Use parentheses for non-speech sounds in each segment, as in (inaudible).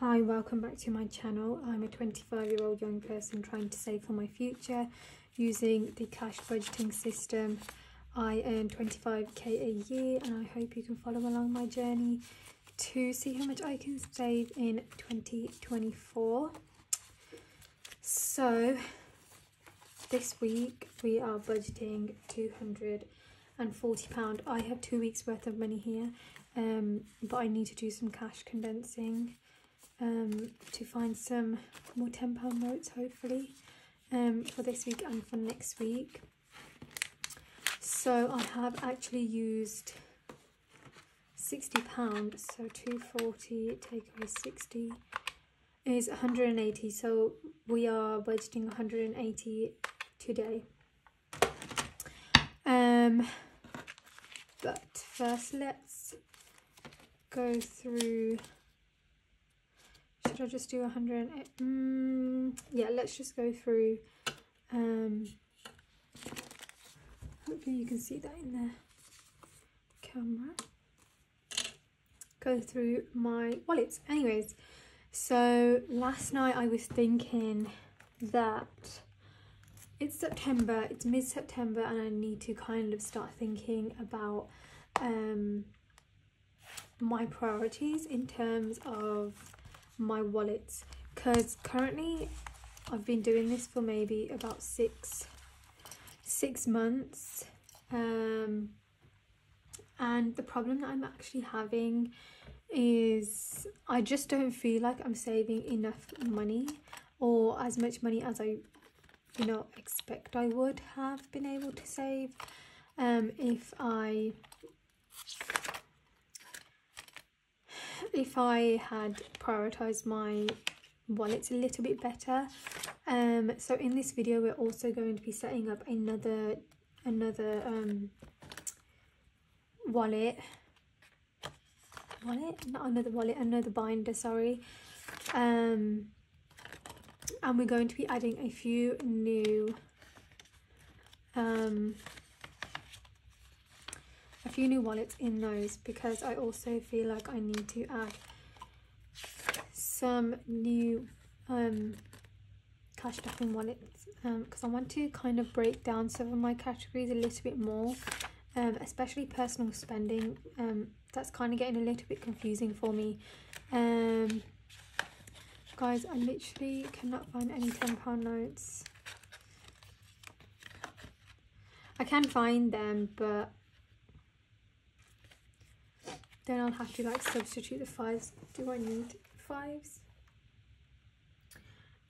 Hi, welcome back to my channel. I'm a 25 year old young person trying to save for my future using the cash budgeting system. I earn 25k a year and I hope you can follow along my journey to see how much I can save in 2024. So, this week we are budgeting 240 pound. I have two weeks worth of money here, um, but I need to do some cash condensing um, to find some more £10 notes hopefully um, for this week and for next week. So I have actually used £60, so 240 take away 60 is 180 so we are budgeting 180 today um but first let's go through should I just do 100? Mm, yeah, let's just go through. Um, hopefully you can see that in the camera. Go through my wallets. Anyways, so last night I was thinking that it's September, it's mid-September and I need to kind of start thinking about um, my priorities in terms of my wallets because currently I've been doing this for maybe about six six months um, and the problem that I'm actually having is I just don't feel like I'm saving enough money or as much money as I you know expect I would have been able to save um, if I if I had prioritized my wallets a little bit better. Um so in this video we're also going to be setting up another another um wallet. Wallet? Not another wallet another binder sorry. Um and we're going to be adding a few new um few new wallets in those because I also feel like I need to add some new um, cash stuffing wallets because um, I want to kind of break down some of my categories a little bit more um, especially personal spending um, that's kind of getting a little bit confusing for me. Um, guys I literally cannot find any £10 notes. I can find them but then I'll have to like substitute the fives. Do I need fives?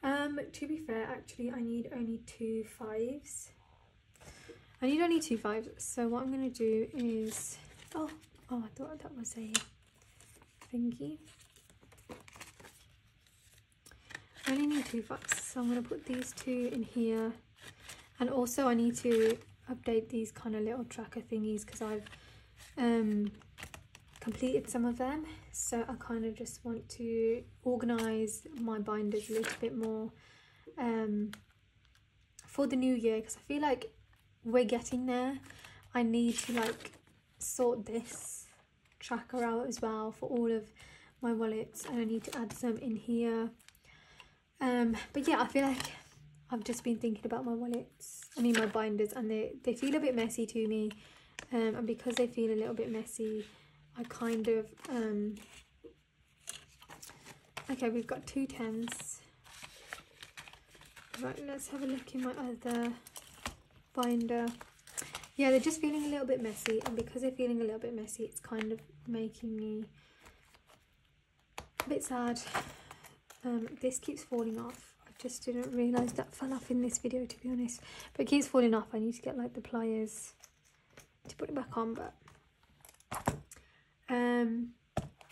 Um, to be fair, actually I need only two fives. I need only two fives. So what I'm going to do is, oh, oh, I thought that was a thingy. I only need two fives. So I'm going to put these two in here. And also I need to update these kind of little tracker thingies because I've um completed some of them so I kind of just want to organise my binders a little bit more um, for the new year because I feel like we're getting there. I need to like sort this tracker out as well for all of my wallets and I need to add some in here. Um, but yeah I feel like I've just been thinking about my wallets I mean my binders and they, they feel a bit messy to me um, and because they feel a little bit messy I kind of, um, okay, we've got two tens. Right, let's have a look in my other binder. Yeah, they're just feeling a little bit messy, and because they're feeling a little bit messy, it's kind of making me a bit sad. Um, this keeps falling off. I just didn't realise that fell off in this video, to be honest. But it keeps falling off. I need to get, like, the pliers to put it back on, but um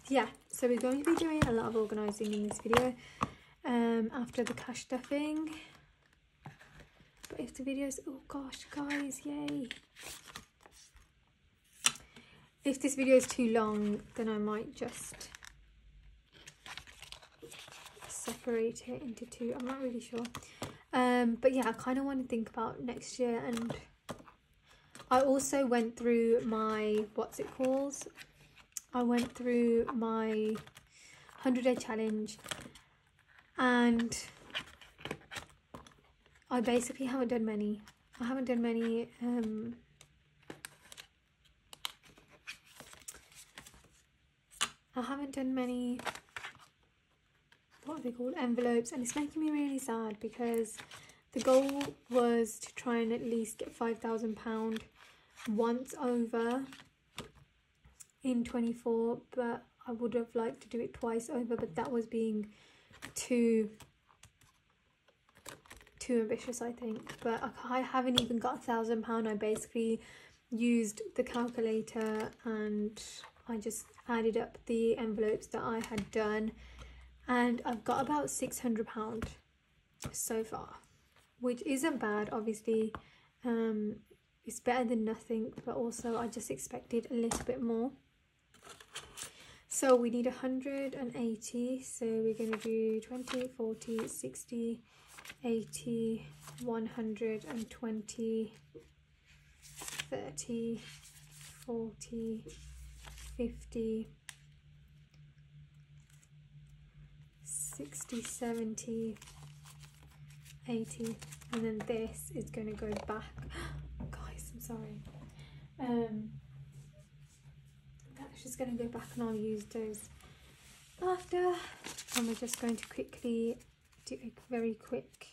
yeah so we're going to be doing a lot of organizing in this video um after the cash stuffing. But if the videos oh gosh guys yay. If this video is too long then i might just separate it into two. I'm not really sure. Um but yeah i kind of want to think about next year and i also went through my what's it called I went through my 100 day challenge and I basically haven't done many. I haven't done many um, I haven't done many what are they called envelopes and it's making me really sad because the goal was to try and at least get five thousand pound once over in 24 but I would have liked to do it twice over but that was being too too ambitious I think. But I haven't even got a thousand pound. I basically used the calculator and I just added up the envelopes that I had done and I've got about 600 pound so far which isn't bad obviously. Um it's better than nothing but also I just expected a little bit more so we need 180 so we're going to do 20 40 60 80 120 30 40 50 60 70 80 and then this is going to go back. (gasps) Guys i'm sorry. Um just going to go back and i'll use those after. And we're just going to quickly do a very quick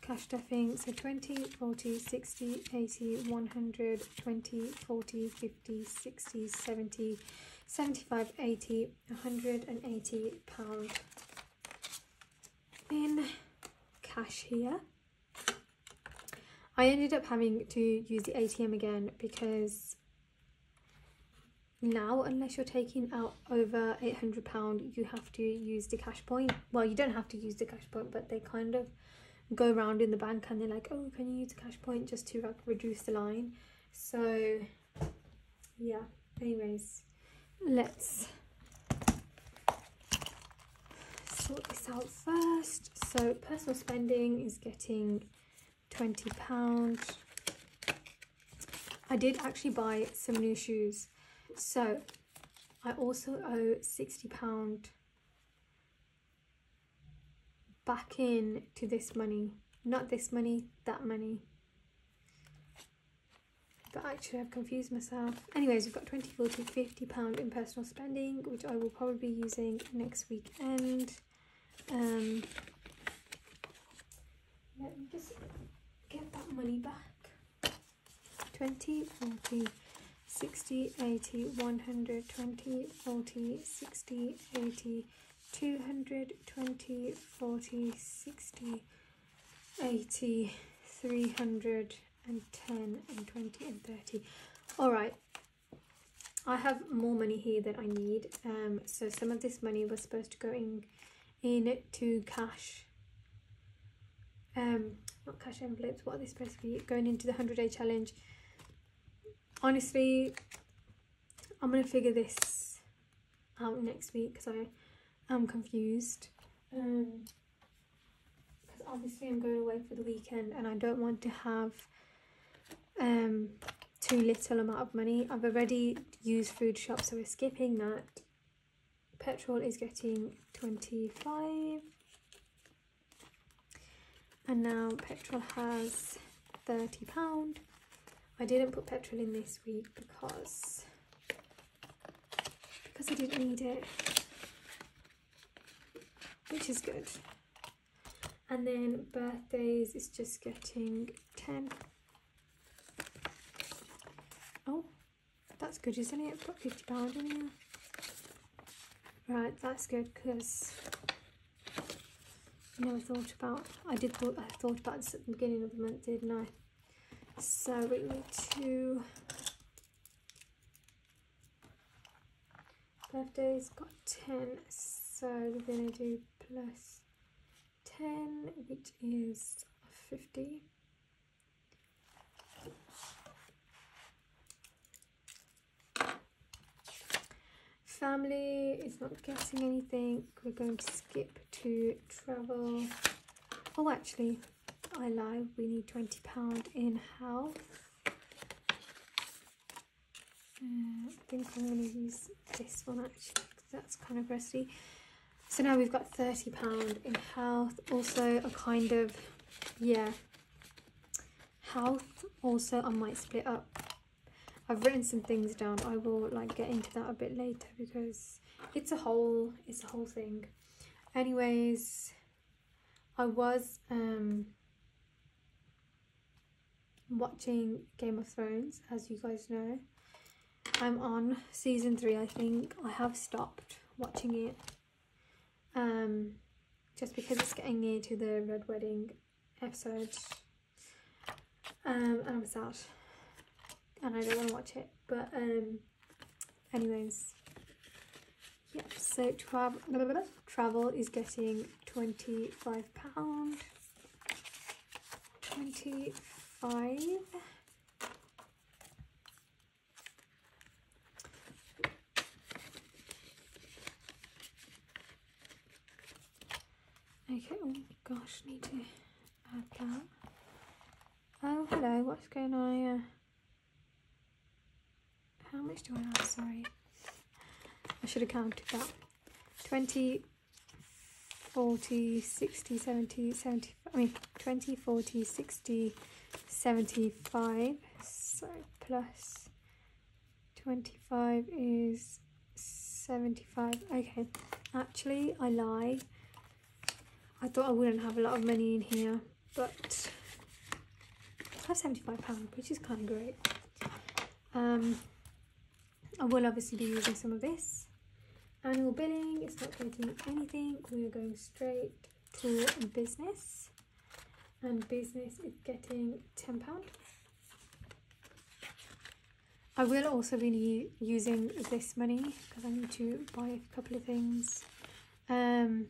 cash stuffing. So 20 40 60 80 100 20 40 50 60 70 75 80 180 pound in cash here. I ended up having to use the ATM again because now unless you're taking out over 800 pound you have to use the cash point. Well you don't have to use the cash point but they kind of go around in the bank and they're like oh can you use a cash point just to like reduce the line? So yeah. Anyways let's sort this out first. So personal spending is getting 20 pound. I did actually buy some new shoes so i also owe 60 pound back in to this money. Not this money that money. But actually I've confused myself. Anyways we've got 20 40 50 pound in personal spending which I will probably be using next weekend. Um let me just get that money back. 20 40 60 80 100 20 40 60 80 220 40 60 80 310 and 20 and 30 all right. I have more money here than i need. Um so some of this money was supposed to go in in to cash. Um not cash envelopes. What are they supposed to be? Going into the 100 day challenge honestly i'm gonna figure this out next week because i I'm confused. Um because obviously I'm going away for the weekend and I don't want to have um too little amount of money. I've already used food shop so we're skipping that. Petrol is getting 25 and now petrol has 30 pound I didn't put petrol in this week because because I didn't need it which is good. And then birthdays is just getting 10. Oh, that's good, isn't it? Put £50 in here. Right, that's good because I never thought about, I did thought, I thought about this at the beginning of the month, didn't I? So we need to, birthdays got 10, so we're to do plus 10 which is 50 family is not getting anything. We're going to skip to travel. Oh actually I lie we need 20 pound in health uh, I think I'm going to use this one actually that's kind of rusty. So now we've got £30 in health. Also a kind of, yeah, health. Also I might split up. I've written some things down. I will like get into that a bit later because it's a whole, it's a whole thing. Anyways, I was um watching Game of Thrones, as you guys know. I'm on season three, I think. I have stopped watching it um, just because it's getting near to the Red Wedding episode. Um, and I'm sad. And I don't want to watch it. But, um, anyways. Yeah, so travel travel is getting £25. 25 Okay, oh gosh, need to add that. Oh, hello, what's going on? How much do I have? Sorry. I should have counted that. 20, 40, 60, 70, 70, I mean 20, 40, 60, 75. So plus 25 is 75. Okay, actually I lie. I thought I wouldn't have a lot of money in here, but I have £75, which is kind of great. Um, I will obviously be using some of this. Annual billing, it's not getting anything. We are going straight to business. And business is getting £10. I will also be using this money because I need to buy a couple of things. Um,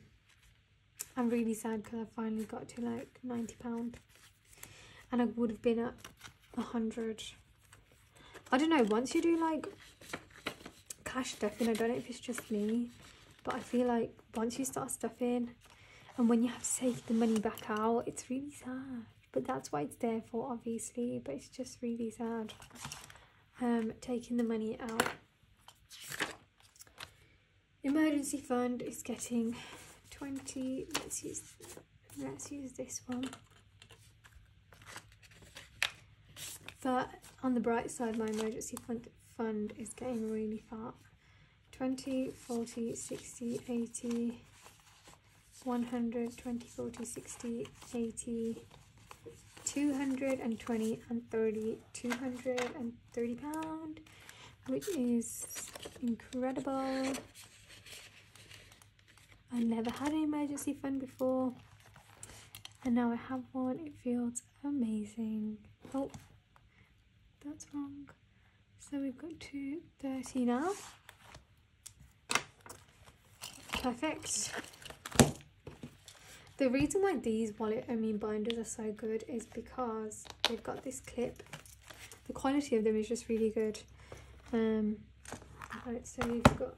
I'm really sad because I finally got to like £90 and I would have been at 100 I don't know, once you do like cash stuffing, I don't know if it's just me, but I feel like once you start stuffing and when you have to take the money back out, it's really sad. But that's why it's there for, obviously, but it's just really sad um, taking the money out. Emergency fund is getting 20 let's use let's use this one but on the bright side my emergency fund fund is getting really fat 20 40 60 80 100 20 40 60 80 220 and 30 230 pound which is incredible I never had an emergency fund before and now I have one. It feels amazing. Oh, that's wrong. So we've got 230 now. Perfect. The reason why these wallet, I mean binders are so good is because they've got this clip. The quality of them is just really good. Um, right, so you've got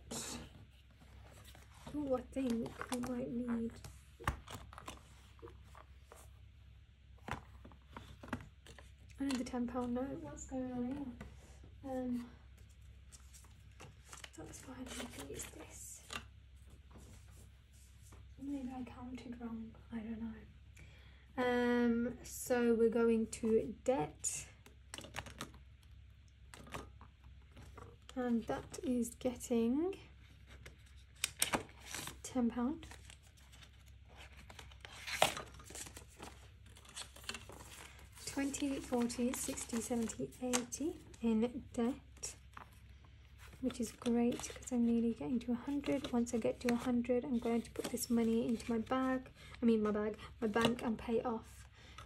Oh, I think we might need another ten pound note. What's going on here? Um, that's fine. I can use this. Maybe I counted wrong. I don't know. Um, so we're going to debt. And that is getting £10. Twenty, forty, sixty, seventy, eighty in debt, which is great because I'm nearly getting to 100. Once I get to 100, I'm going to put this money into my bag, I mean my bag, my bank and pay off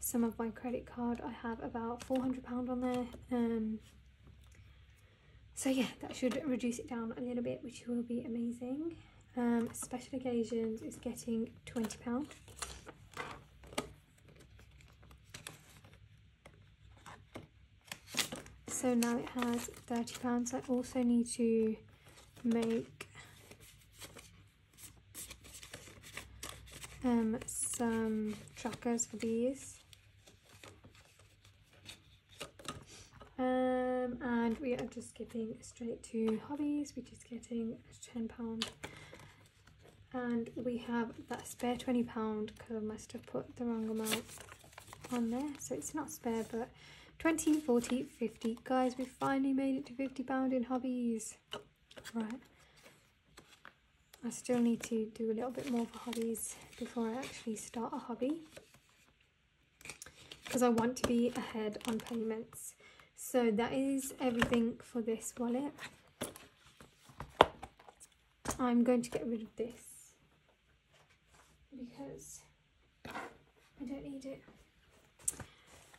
some of my credit card. I have about £400 on there. Um, so yeah, that should reduce it down a little bit, which will be amazing. Um, special occasions is getting £20. So now it has £30. I also need to make um, some trackers for these. Um, and we are just skipping straight to hobbies, which is getting £10. And we have that spare £20 because I must have put the wrong amount on there. So it's not spare, but 20, 40, 50. Guys, we finally made it to £50 in hobbies. Right. I still need to do a little bit more for hobbies before I actually start a hobby. Because I want to be ahead on payments. So that is everything for this wallet. I'm going to get rid of this because I don't need it.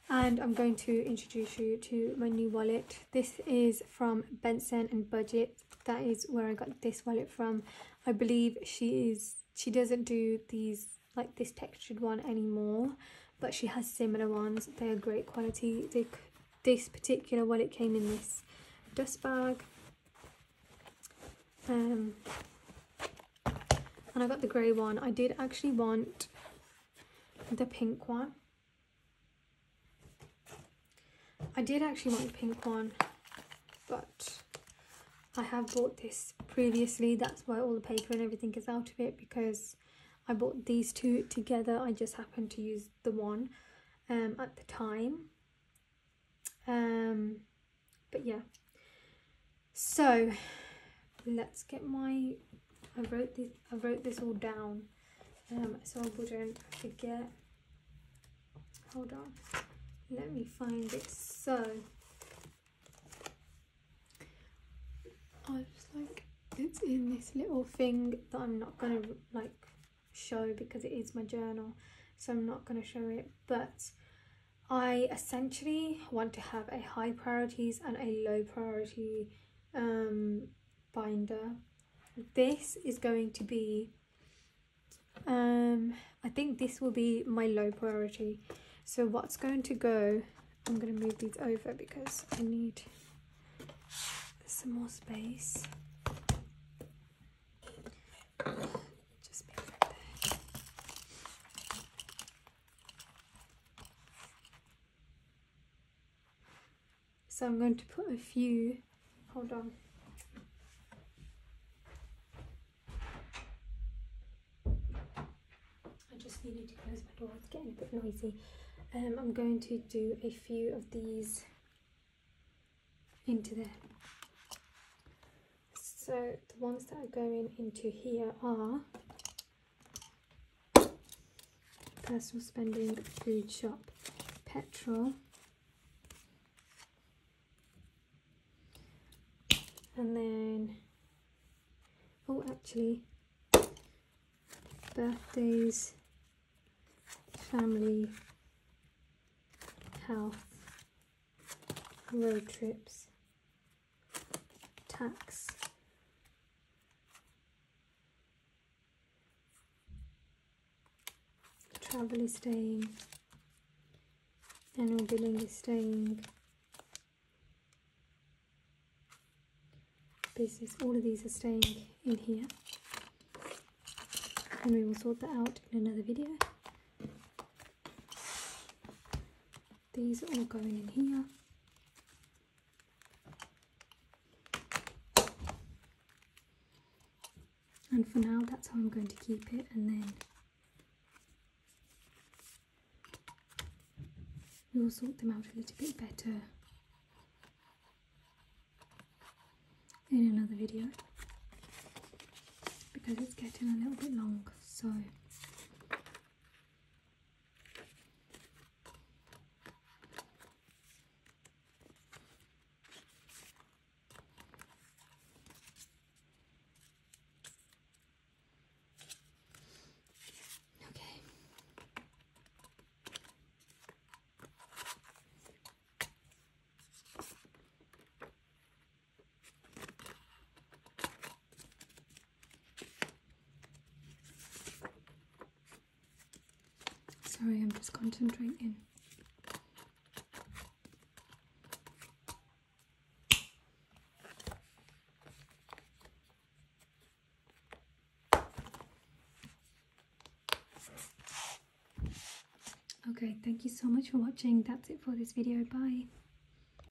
And I'm going to introduce you to my new wallet. This is from Benson and Budget. That is where I got this wallet from. I believe she is she doesn't do these like this textured one anymore, but she has similar ones. They are great quality. They, this particular wallet came in this dust bag. Um, and I got the grey one. I did actually want the pink one. I did actually want the pink one, but I have bought this previously. That's why all the paper and everything is out of it because I bought these two together. I just happened to use the one um, at the time. Um, but yeah. So let's get my I wrote this I wrote this all down um, so I wouldn't forget hold on let me find it so I was like it's in this little thing that I'm not gonna like show because it is my journal so I'm not gonna show it. But I essentially want to have a high priorities and a low priority um, binder. This is going to be um i think this will be my low priority. So what's going to go i'm going to move these over because i need some more space. Just there. So i'm going to put a few hold on. I just needed to close my door, it's getting a bit noisy. Um, I'm going to do a few of these into there. So the ones that are going into here are personal spending, food shop, petrol, and then, oh actually, birthdays, family, health, road trips, tax, travel is staying, annual billing is staying, business, all of these are staying in here and we will sort that out in another video. These are all going in here. And for now, that's how I'm going to keep it, and then we will sort them out a little bit better in another video because it's getting a little bit long. So. Sorry, I'm just concentrating. Okay, thank you so much for watching. That's it for this video. Bye.